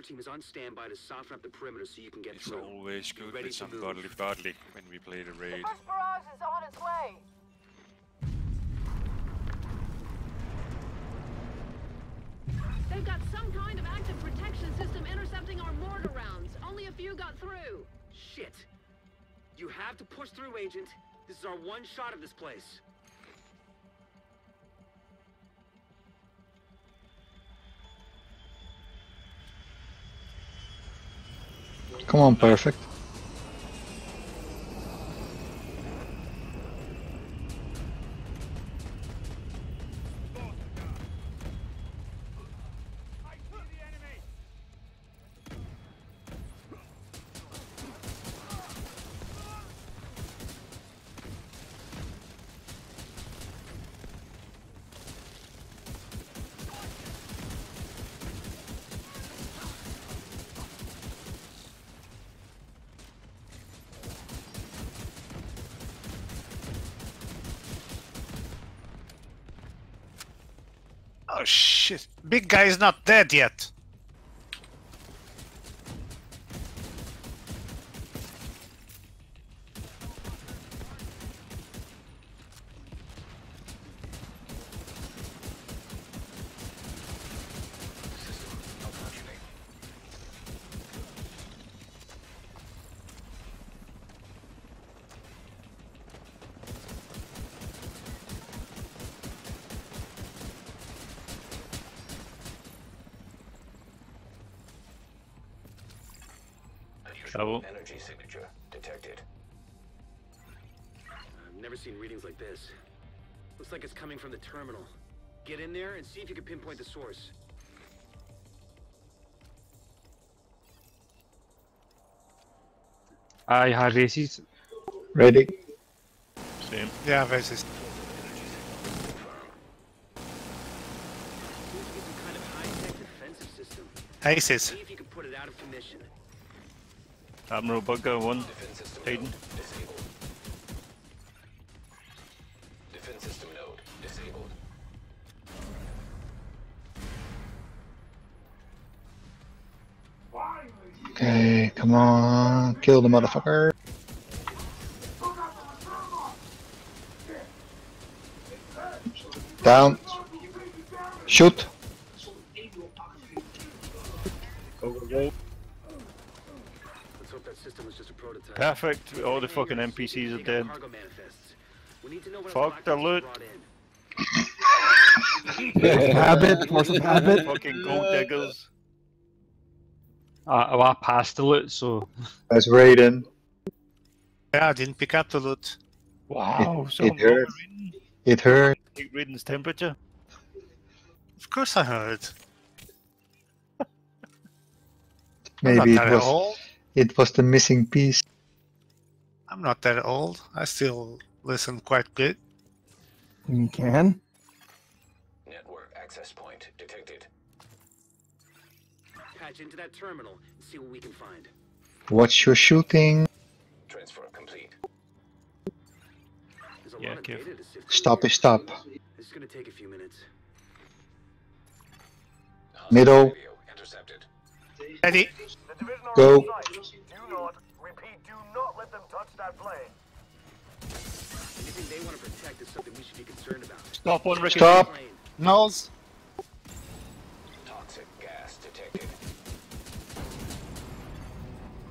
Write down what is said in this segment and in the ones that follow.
mortar team is on standby to soften up the perimeter so you can get It's through. always good ready with to some move. godly bodly when we play the The raid. first barrage is on its way. They've got some kind of active protection system intercepting our mortar rounds. Only a few got through. Shit. You have to push through, Agent. This is our one shot of this place. Come on, perfect. Oh shit. Big guy is not dead yet. Trouble. Energy signature detected. I've never seen readings like this. Looks like it's coming from the terminal. Get in there and see if you can pinpoint the source. I have races. Ready? Same. Yeah, this is Seems to be some kind of high-tech defensive system. Aces. See if you can put it out of commission. Admiral Bugger one. Defense system Hayden. disabled. Defense system node disabled. Okay, come on. Kill the motherfucker. Down. Shoot. Perfect. All the fucking Engineers, NPCs are dead. Cargo manifests. We need to know what Fuck the loot. habit, force of habit. Fucking gold diggers. Uh, well, I passed the loot, so. That's Raiden. Yeah, I didn't pick up the loot. Wow. It- so it hurts. It hurt. Take Raiden's temperature. Of course I heard. Maybe it was it was the missing piece. I'm not that old. I still listen quite good. You can. Network access point detected. Patch into that terminal and see what we can find. Watch your shooting. Transfer complete. Yeah, lot of Kev. data to sift through Stop here. is stop. This is gonna take a few minutes. Middle. Radio intercepted. Ready? The division are Go. On site. Do not, repeat, do not let them touch that plane. Anything they want to protect is something we should be concerned about. Stop on Ricky. Stop. Plane. Nose. Toxic gas detected.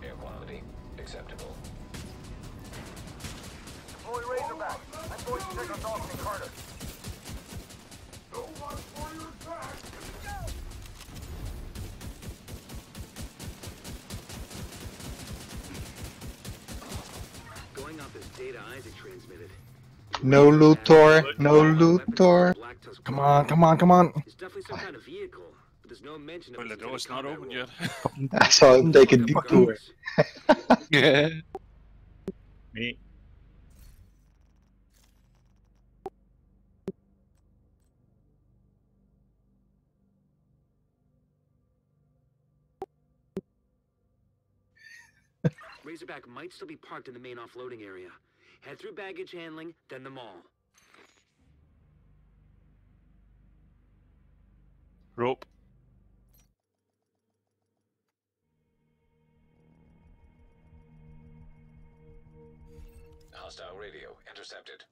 Air quality acceptable. Deploy Razorback. I'm going to check on Dawson and Carter. No Luthor. No Luthor. Black Come on, come on, come on. It's definitely some kind of vehicle, but there's no mention of Well, the door's not open yet. I saw him take a Fuck up detour. guns. Me. Razorback might still be parked in the main offloading area. Head through baggage handling, then the mall. Rope. Hostile radio intercepted.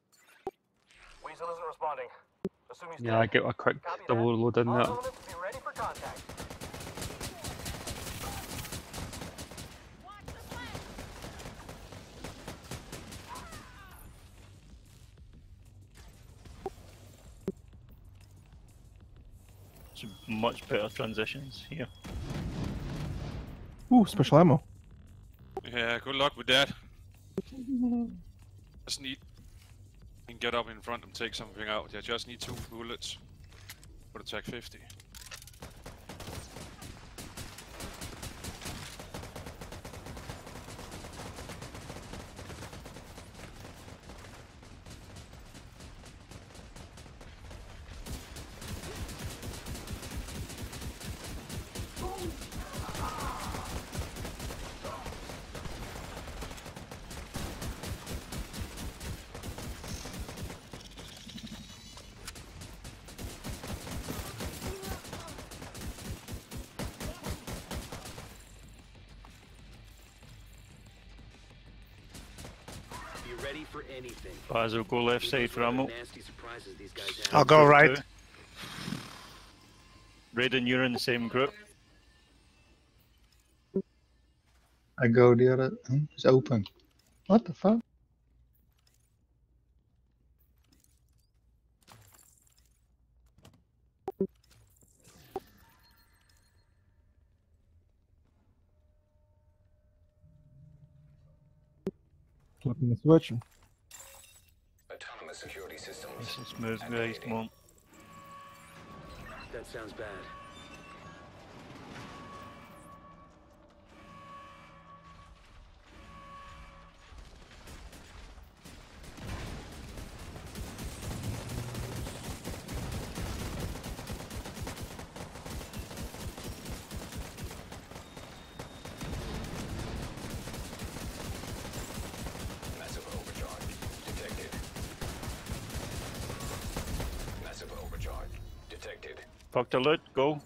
Weasel isn't responding. Assume he's yeah, dead. I get a quick Copy double that. load in there. Much better transitions here. Ooh, special ammo. Yeah, good luck with that. Just need and get up in front and take something out. I just need two bullets for the Tech 50. Basil, go left Who side for what ammo. Nasty surprises these guys have. I'll go right. Two. Raiden, you're in the same group. I go the other. Hmm, It's open. What the fuck? Flipping the switch. Autonomous security systems. This is smooth, guys. Come on. That sounds bad. Detected. Fucked alert, go.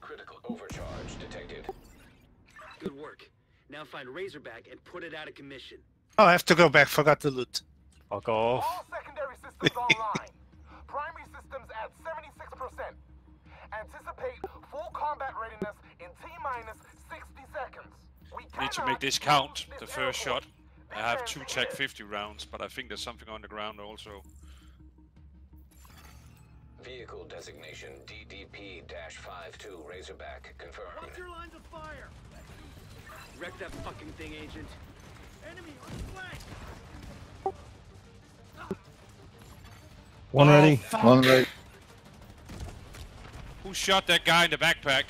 Critical overcharge detected. Good work. Now find Razorback and put it out of commission. Oh, I have to go back. Forgot the loot. Fuck off. All secondary systems online. Primary systems at 76%. Anticipate full combat readiness in T minus 60 seconds. We Need to make this count, lose the first airport. shot. I have two Tech 50 rounds, but I think there's something on the ground also. Vehicle designation DDP-52 Razorback confirmed. Watch your lines of fire! Wreck that fucking thing, Agent. Enemy on the flank! One ready. One ready. Who shot that guy in the backpack?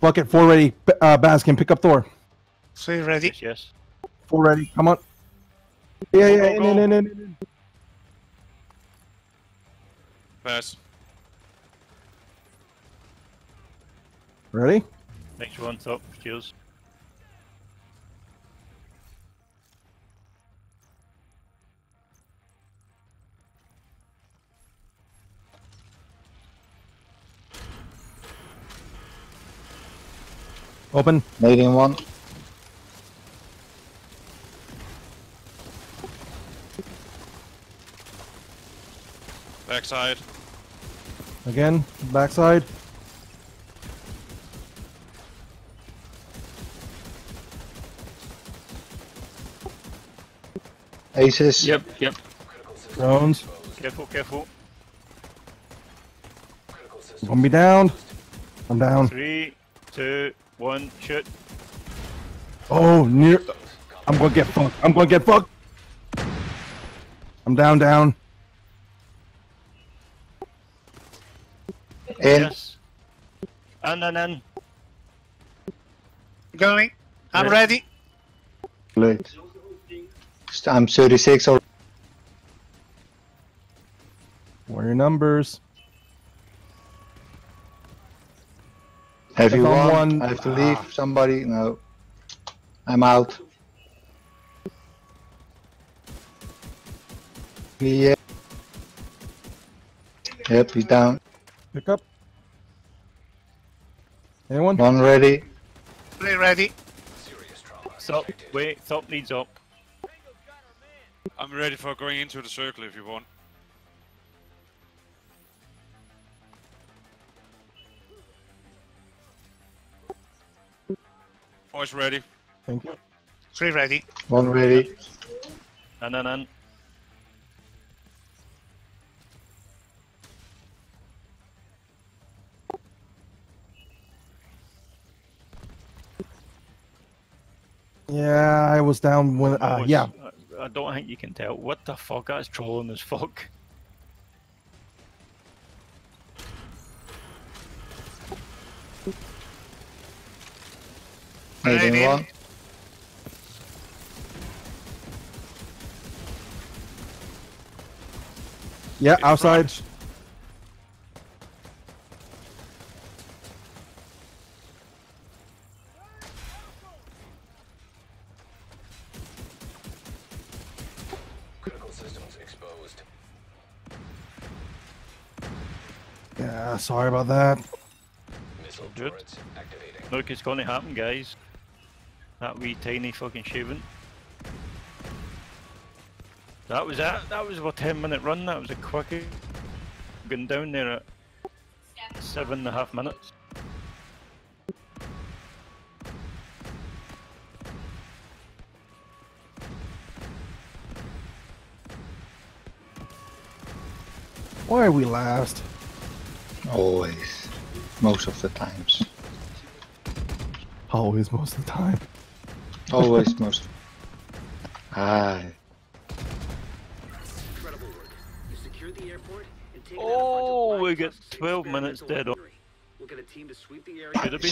Bucket, four ready. Uh, Baskin, pick up Thor. Three ready. Yes, yes. Four ready. Come on. Yeah, yeah, go, in, go. in, in, in, in. Pass. Ready? Next one, top. Cheers. Open. Nading one. Backside. Again. Backside. Aces. Yep, yep. Drones. Careful, careful. Critical systems. Be down. I'm down. Three, two, one, shoot. Oh, near. I'm gonna get fucked. I'm gonna get fucked. I'm down, down. In. Yes. And and and. Going. I'm Yeah. ready. Late. I'm 36 or What are your numbers? have you If I'm won? one- I have to leave. Somebody? No. I'm out. Yeah. Yep, he's down. Pick up. Anyone? One ready. Three ready. Serious trauma. Thop, wait, Thop needs up. I'm ready for going into the circle if you want. Voice ready. Thank you. Three ready. One ready. And then in. Yeah, I was down when. Uh, Oh, yeah, I, I don't think you can tell. What the fuck? That's trolling as fuck. Nading Ready. yeah, outside. Sorry about that. Missile Good. activating. Look, it's gonna happen, guys. That wee tiny fucking shaving. That was that. That was a 10 minute run. That was a quickie. Going down there at seven and a half minutes. Why are we last? Always. Most of the times. Always, most of the time. Always most. Aye. Incredible work. You secured the airport Oh, out a bunch of we get plus 12 minutes dead on. We'll get a team to sweep the area Should have been.